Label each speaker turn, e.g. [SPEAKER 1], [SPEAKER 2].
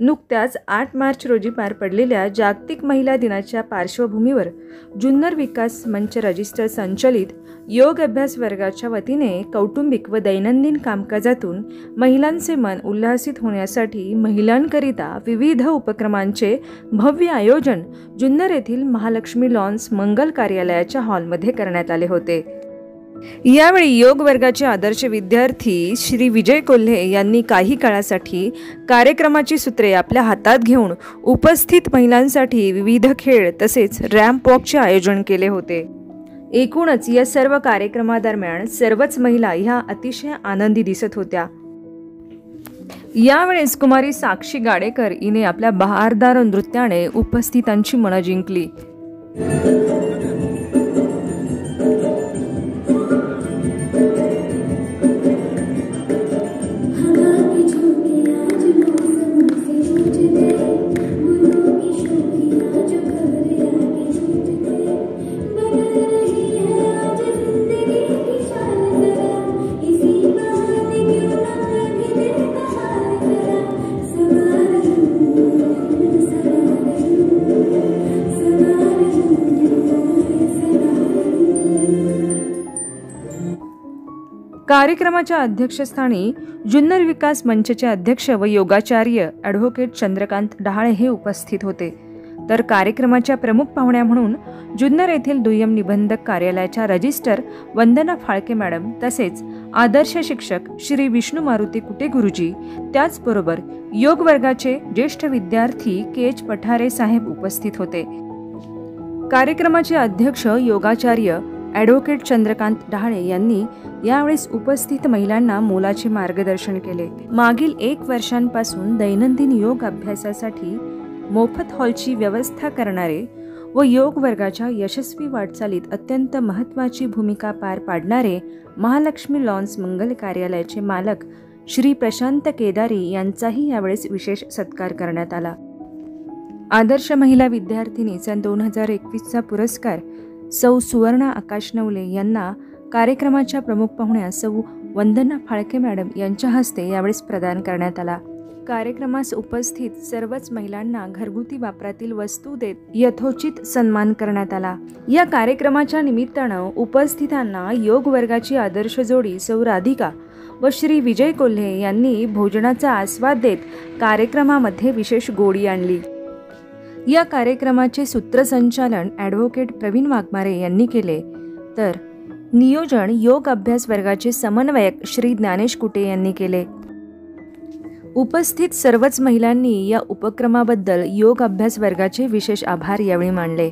[SPEAKER 1] नुकत्याच आठ मार्च रोजी पार पडलेल्या जागतिक महिला दिनाच्या पार्श्वभूमीवर जुन्नर विकास मंच रजिस्टर संचलित योग अभ्यास वर्गाच्या वतीने कौटुंबिक व दैनंदिन कामकाजातून महिलांचे मन उल्हासित होण्यासाठी महिलांकरिता विविध उपक्रमांचे भव्य आयोजन जुन्नर येथील महालक्ष्मी लॉन्स मंगल कार्यालयाच्या हॉलमध्ये करण्यात आले होते. यावेळी योग वर्गाचे आदर्श विद्यार्थी श्री विजय कोल्हे यांनी काही काळासाठी कार्यक्रमाची सूत्रे आपल्या हातात घेऊन उपस्थित महिलांसाठी विविध खेळ तसेच रॅम्प वॉकचे आयोजन केले होते. एकूणच या सर्व कार्यक्रमादरम्यान सर्वच महिला ह्या अतिशय आनंदी दिसत होत्या. यावेळेस कुमारी साक्षी गाडेकर हिने आपल्या बहारदार नृत्याने उपस्थितांची मनं जिंकली. कार्यक्रमाच्या अध्यक्षस्थानी जुन्नर विकास मंचचे अध्यक्ष व योगाचार्य ॲडव्होकेट चंद्रकांत डहाळे हे उपस्थित होते. तर कार्यक्रमाच्या प्रमुख पाहुण्या म्हणून जुन्नर येथील दुय्यम निबंधक कार्यालयाच्या रजिस्टर वंदना फाळके मॅडम तसेच आदर्श शिक्षक श्री विष्णू मारुती कुटे गुरुजी त्याचबरोबर योग वर्गाचे ज्येष्ठ विद्यार्थी के एच पठारे साहेब उपस्थित होते. कार्यक्रमाचे अध्यक्ष योगाचार्य ॲडव्होकेट चंद्रकांत डहाळे यांनी यावेळेस उपस्थित महिलांना मोलाचे मार्गदर्शन केले. मागील एक वर्षांपासून दैनंदिन योग अभ्यासासाठी मोफत हॉलची व्यवस्था करणारे व योग वर्गाच्या यशस्वी वाटचालीत अत्यंत महत्त्वाची भूमिका पार पाडणारे महालक्ष्मी लॉन्स मंगल कार्यालयाचे मालक श्री प्रशांत केदारी यांचाही यावेळेस विशेष सत्कार करण्यात आला. आदर्श महिला विद्यार्थिनीचा दोन हजार एकवीसचा पुरस्कार सौ सुवर्णा आकाश नवले यांना कार्यक्रमाच्या प्रमुख पाहुण्या सौ वंदना फाळके मॅडम यांच्या हस्ते यावेळेस प्रदान करण्यात आला. कार्यक्रमास उपस्थित सर्वच महिलांना घरगुती वापरातील वस्तू देत यथोचित सन्मान करण्यात आला. या कार्यक्रमाच्या निमित्तानं उपस्थितांना योग वर्गाची आदर्श जोडी सौ राधिका व श्री विजय कोल्हे यांनी भोजनाचा आस्वाद देत कार्यक्रमामध्ये विशेष गोडी आणली. या कार्यक्रमाचे सूत्रसंचालन ॲडव्होकेट प्रवीण वाघमारे यांनी केले. तर नियोजन योग अभ्यास वर्गाचे समन्वयक श्री ज्ञानेश कुटे यांनी केले. उपस्थित सर्वच महिलांनी या उपक्रमाबद्दल योग अभ्यास वर्गाचे विशेष आभार यावेळी मानले.